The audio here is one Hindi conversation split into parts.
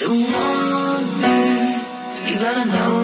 You gotta know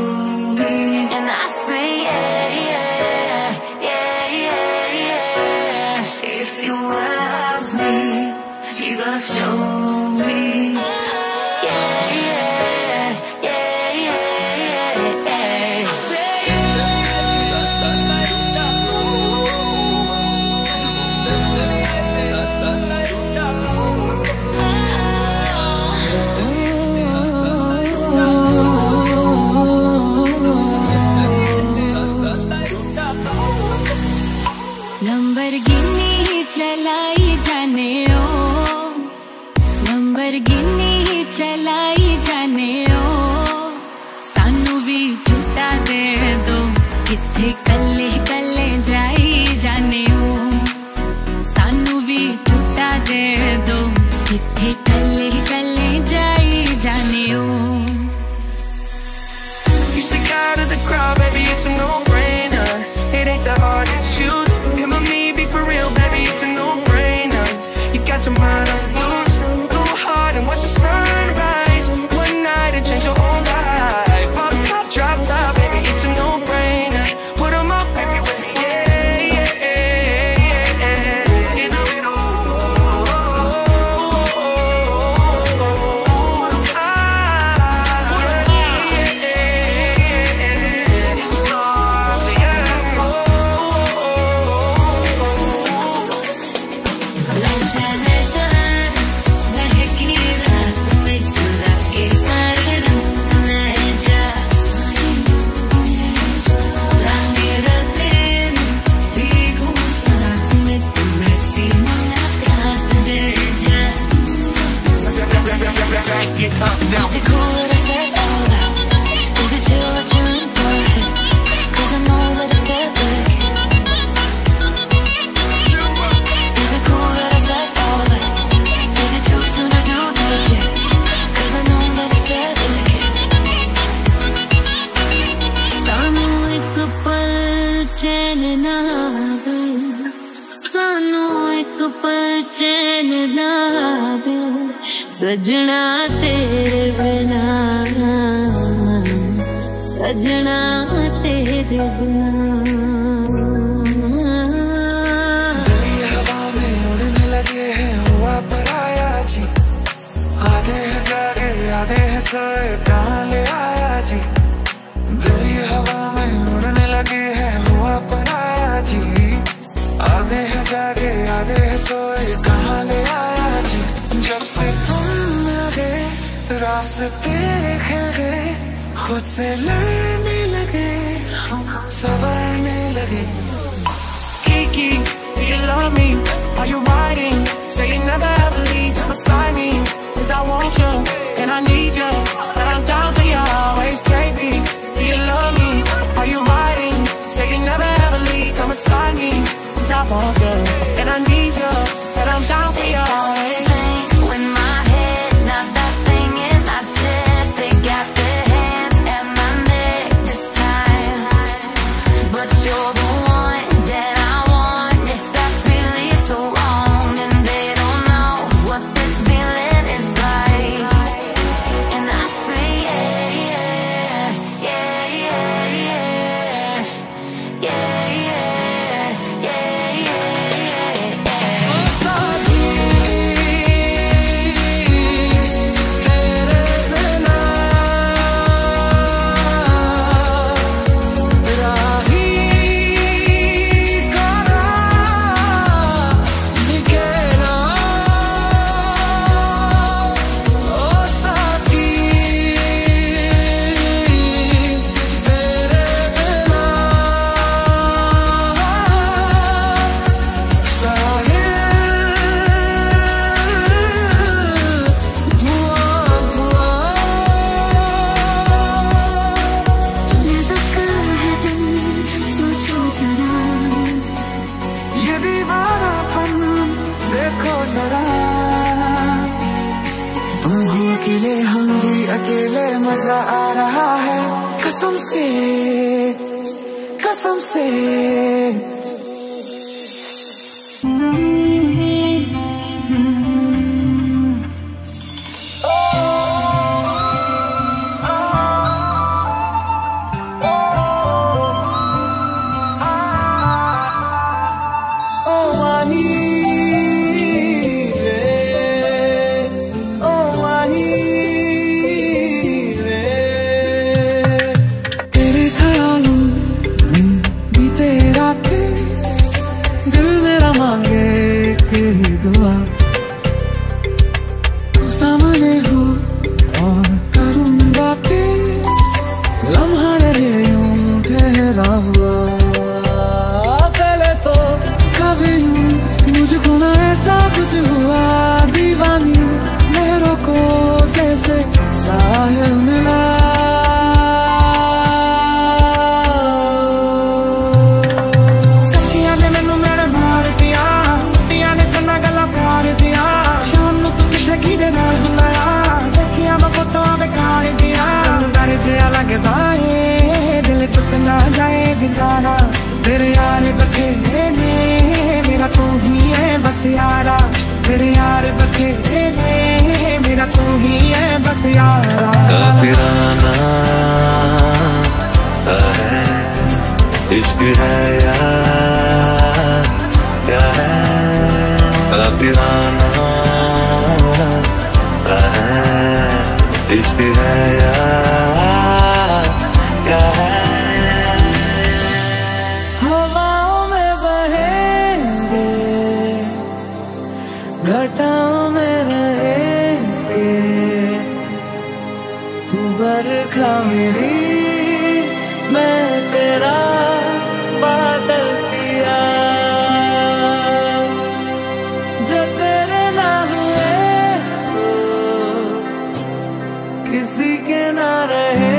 किसी के ना रहे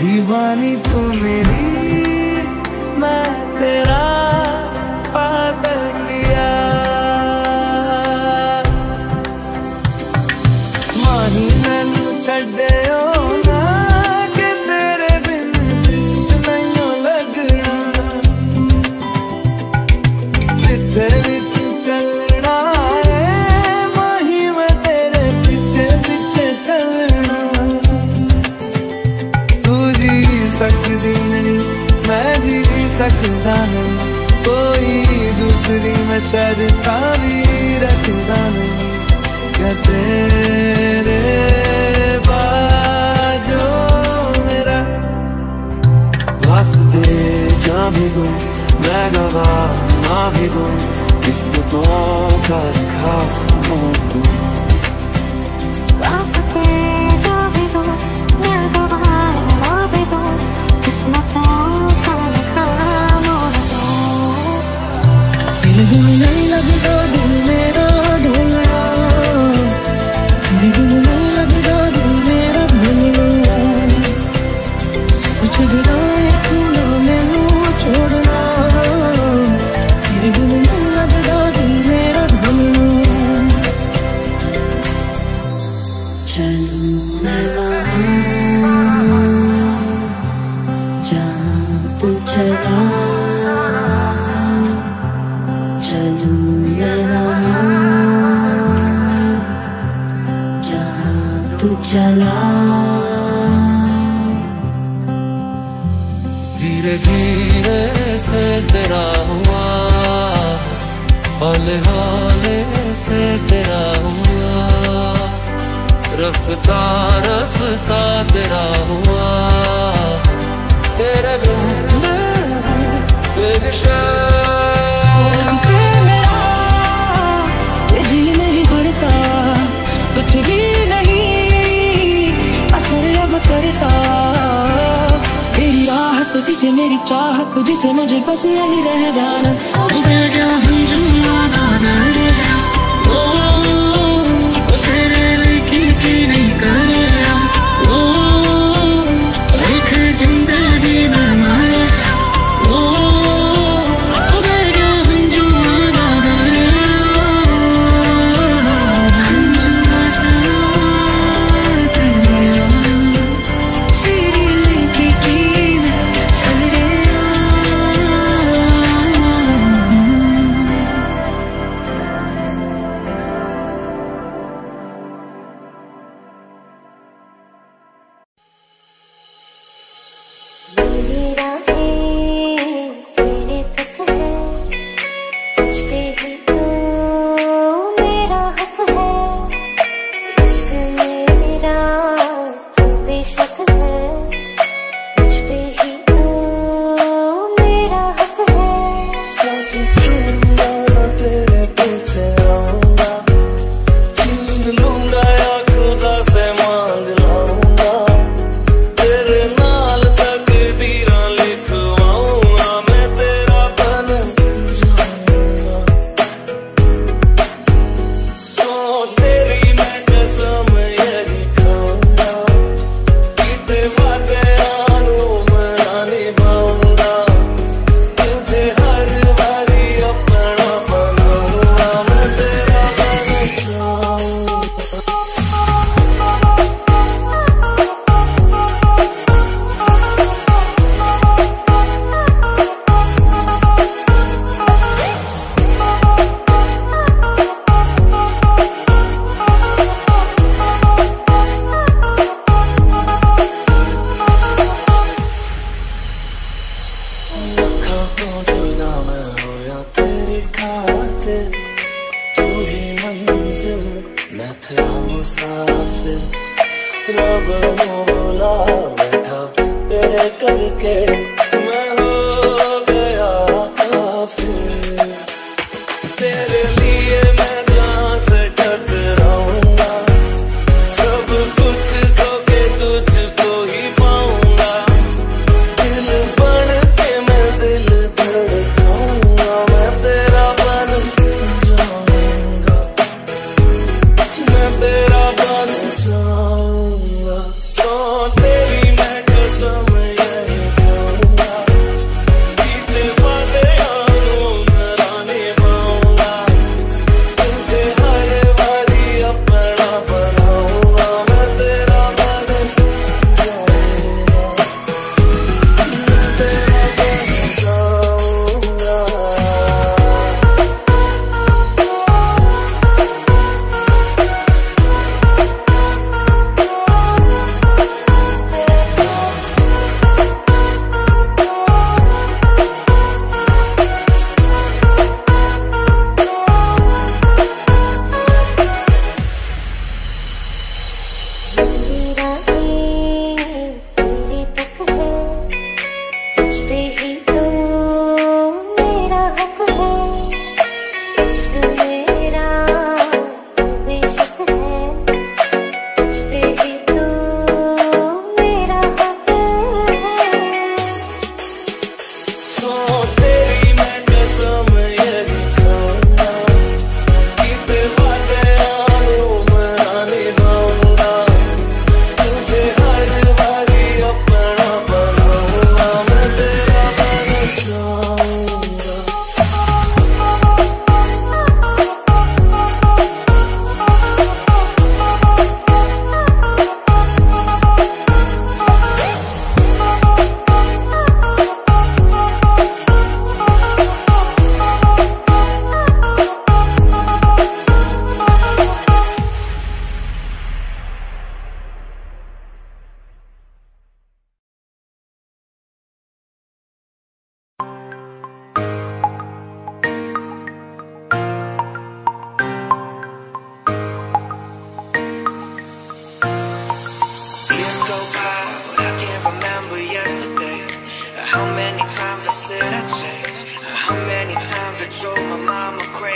दीवानी तो मेरी amigo, mismo toca de caos. तू चला। धीरे धीरे से तेरा हुआ हौले हौले से तेरा हुआ। रफ्ता रफ्ता तेरा हुआ। तेरे रूप में बेनिशान तुझी से मेरी चाहत तुझी से मुझे बस यही रह जाना।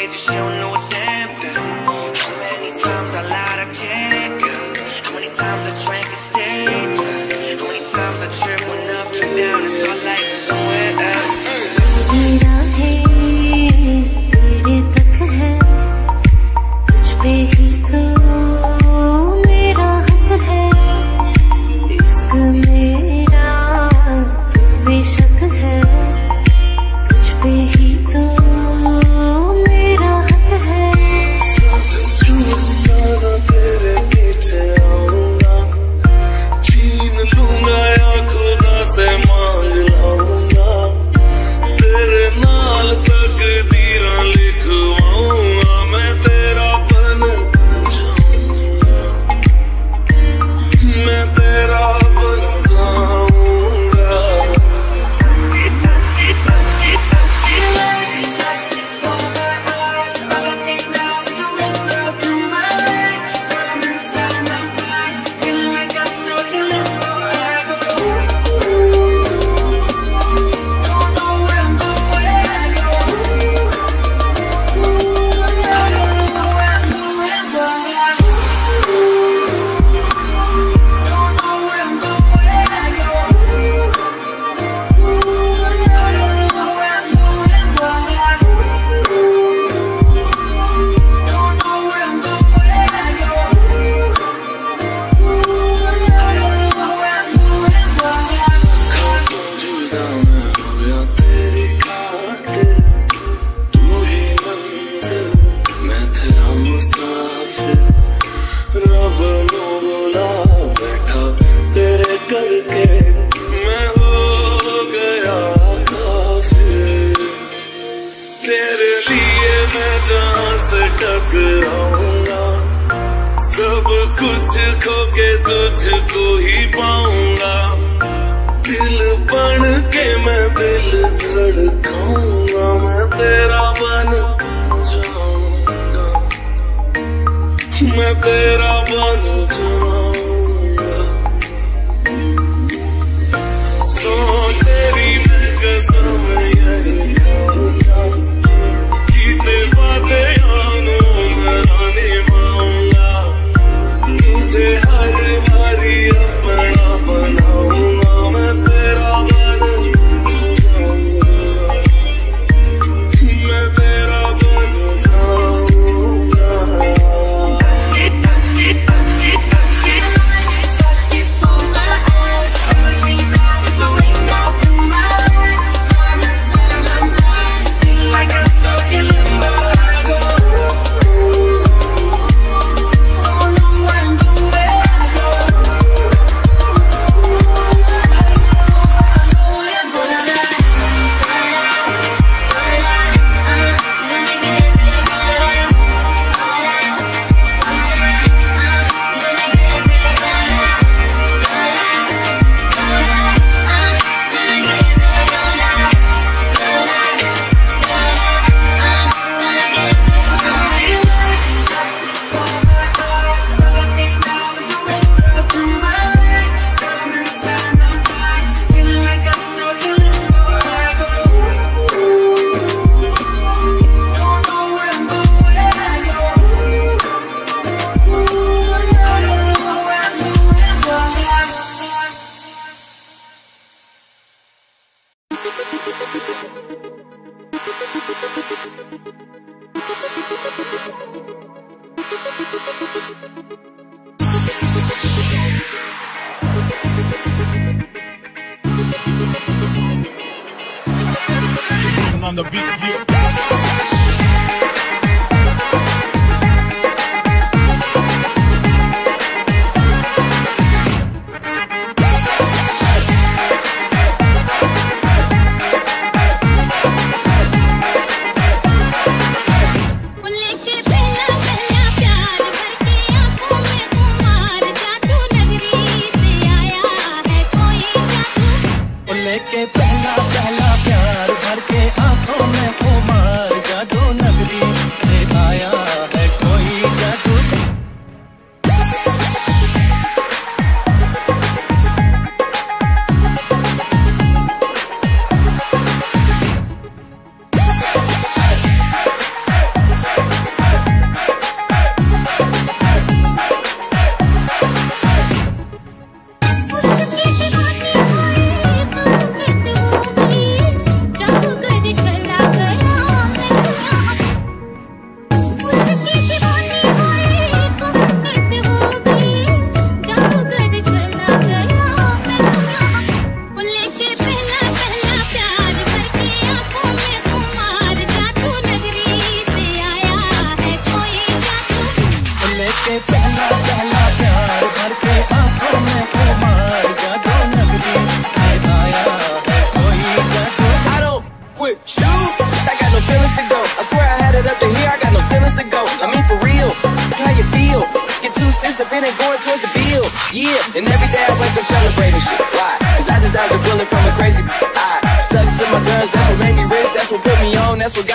Crazy. She don't know a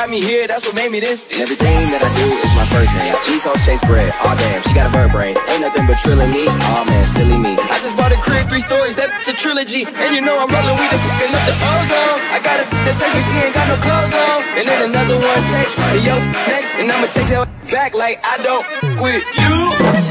me here. That's what made me this. And everything that I do is my first name. East Coast chase bread. Oh damn, she got a bird brain. Ain't nothing but trilling me. Oh man, silly me. I just bought a crib, three stories. That's a trilogy. And you know I'm rolling with this fucking up the ozone. I got a that text me, she ain't got no clothes on. And then another one takes me, yo, next. And I'ma take her back like I don't quit you.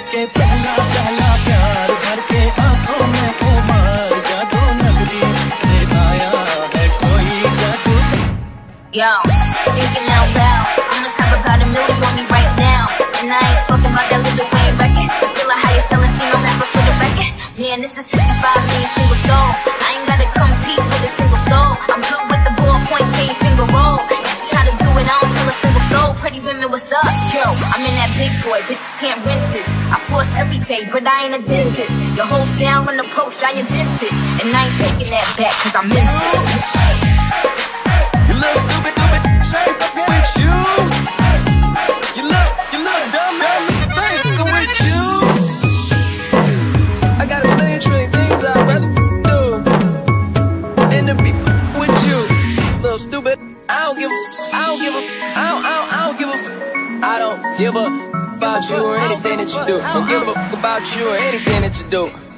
जादू लेके पहला पहला प्यार भर के आंखों में खुमार जादू नगरी से आया है कोई जादू Yo, thinking out loud. I must have about a million on me right now. And I ain't talking about that little Wayne record. I'm still the highest selling female rapper for the record. Man, this is 65 million single soul. I ain't gotta compete with a single soul. I'm good with the ballpoint, king finger roll. I'm in that big boy, bitch, can't rent this. I floss every day, but I ain't a dentist. Your whole style and approach, I invented. And I ain't taking that back, cause I meant it. You little stupid, stupid, with you. You look, you look dumb, dumb, with you. I got a million trillion things I'd rather do than to be with you. Little stupid, I don't give, a- I don't give a, give a about you or anything that you do. Don't give a fuck about you or anything that you do.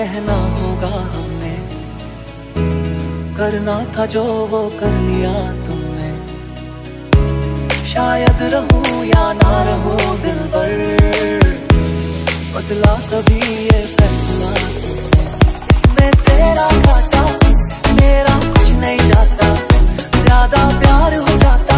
कहना होगा हमने। करना था जो वो कर लिया तुमने। शायद रहूँ या ना रहूँ दिल पर, बदला कभी ये फैसला। इसमें तेरा घाटा, मेरा कुछ नहीं जाता। ज़्यादा प्यार हो जाता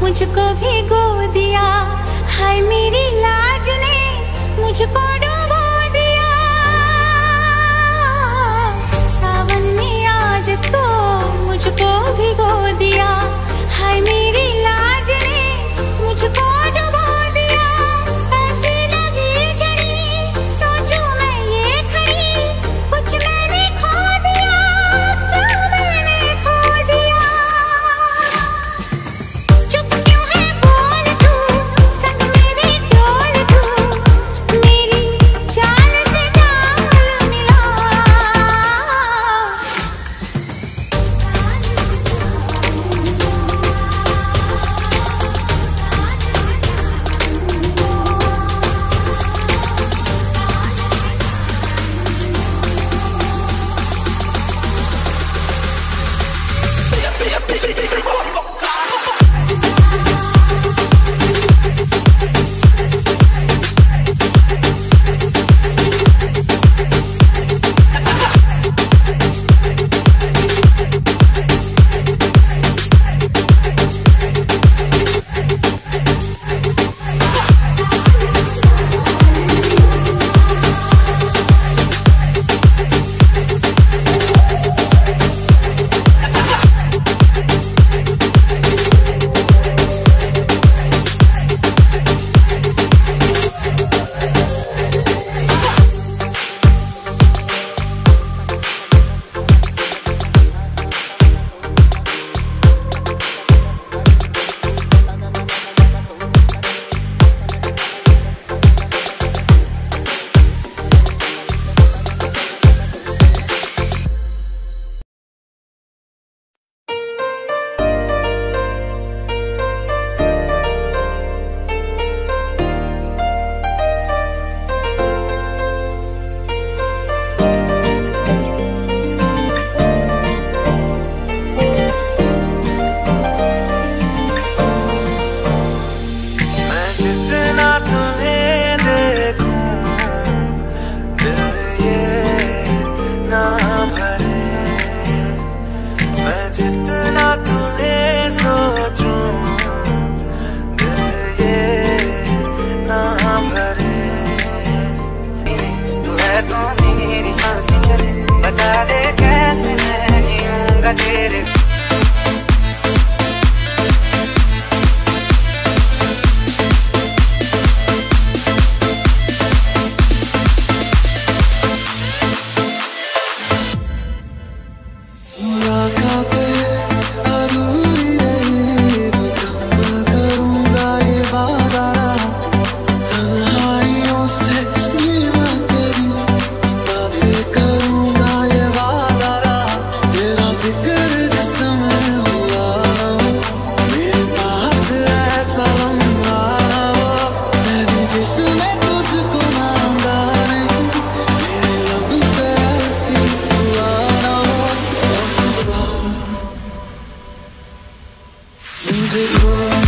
मुझको भिगो दिया। हाय मेरी लाज ने मुझको डुबो दिया। सावन ने आज तो मुझको भिगो दिया। हाय मेरी लाज ने मुझको Into world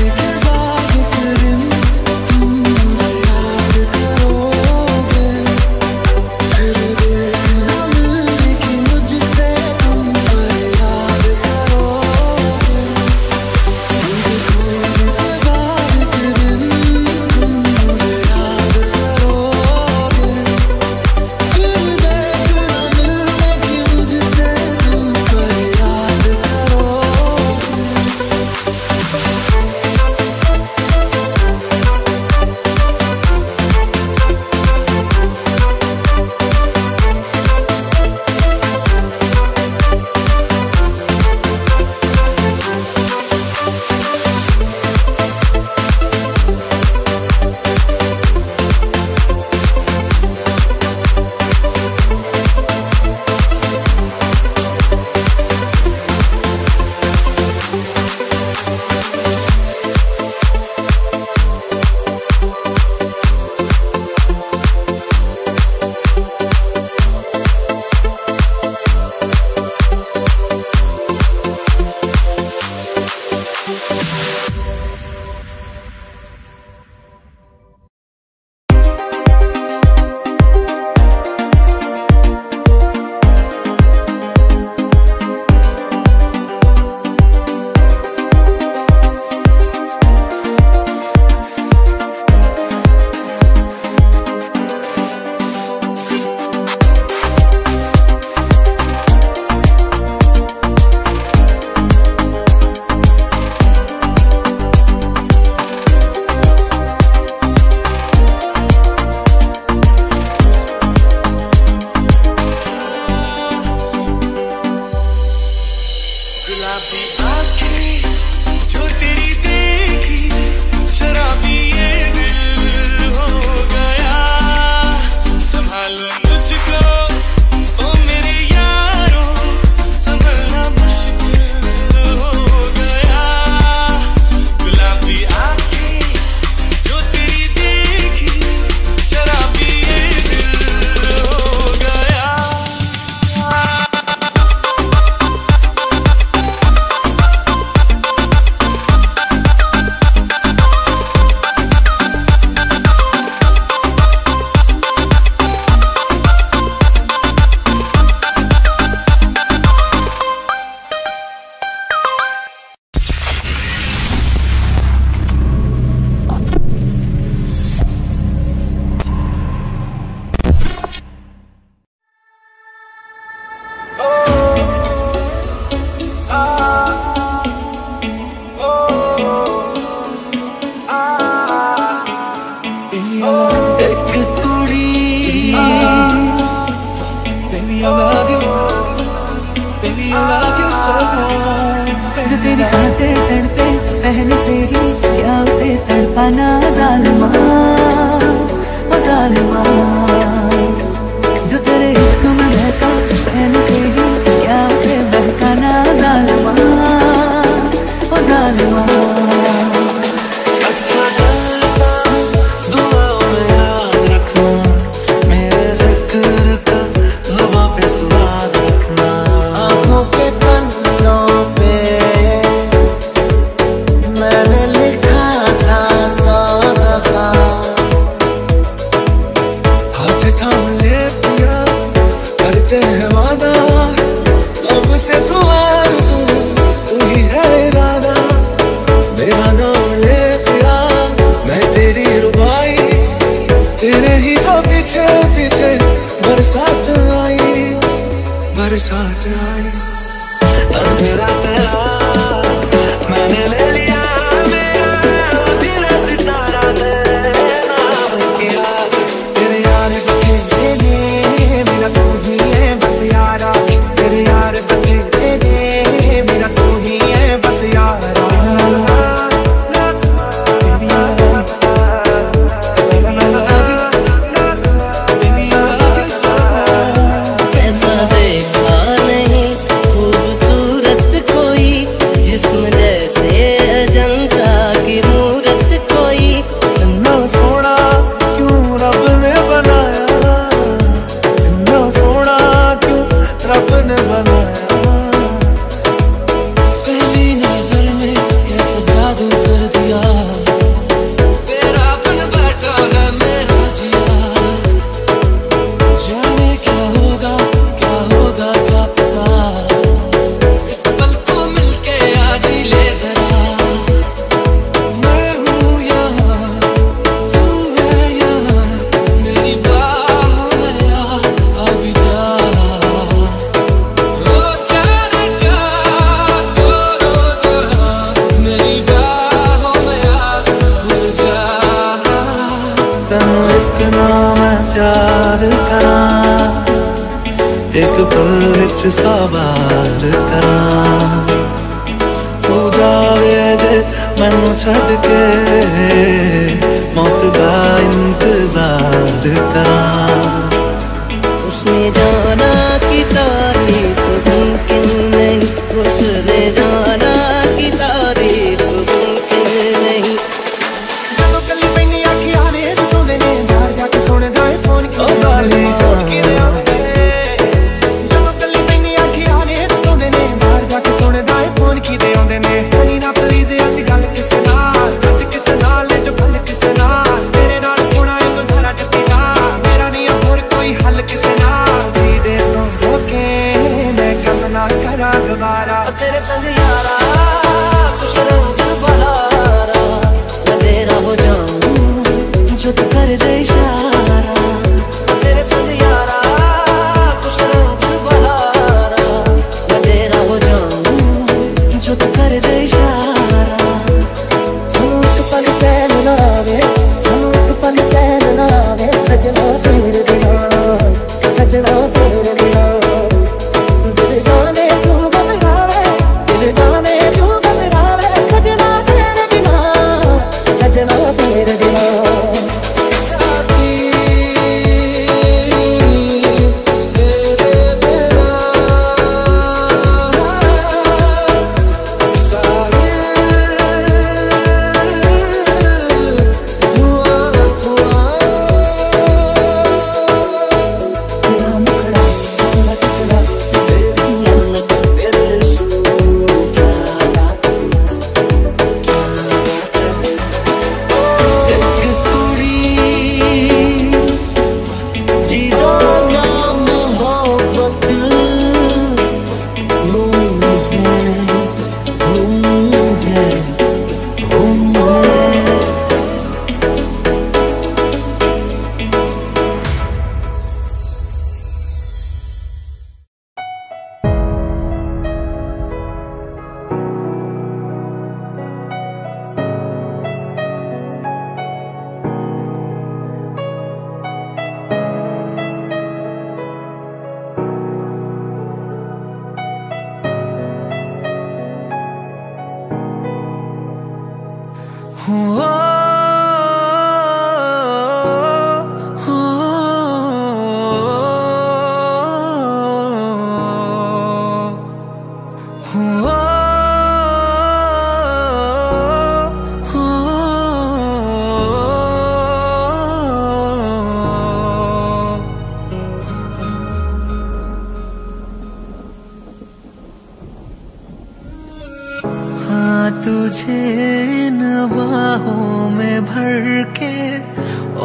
निगाहों में भर के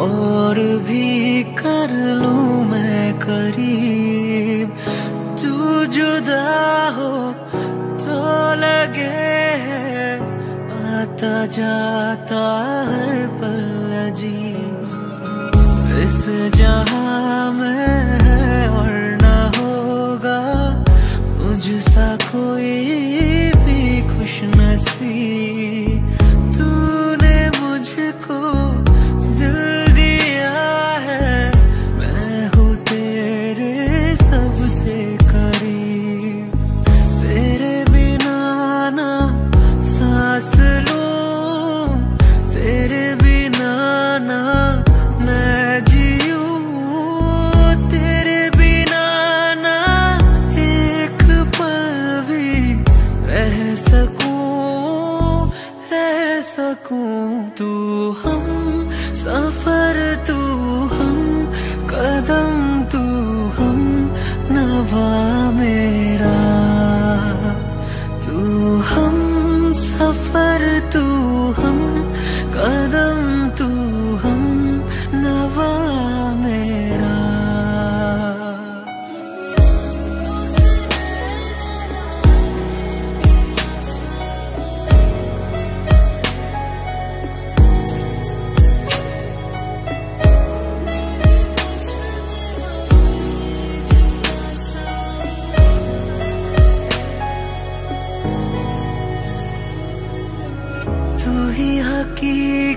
और भी कर लूँ मैं करीब। तू जुदा हो तो लगे है, आता जाता हर पल जी इस जहाँ में है और ना होगा मुझसा कोई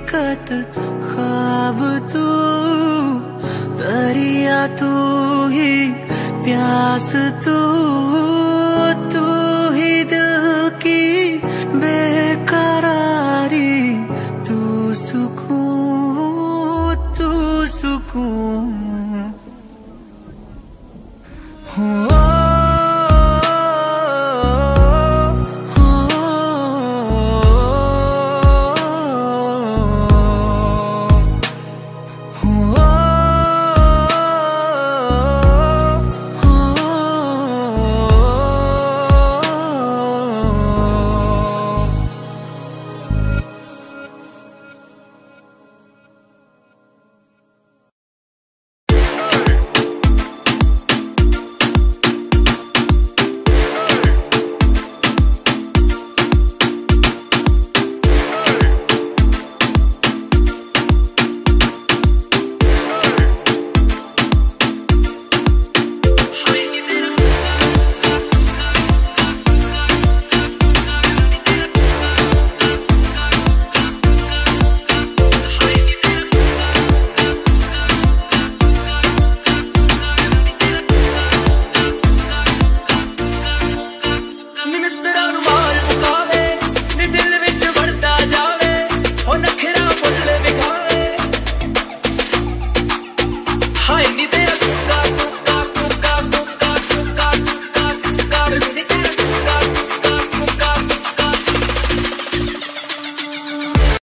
हकीकत ख्वाब तू दरिया तू ही प्यास तू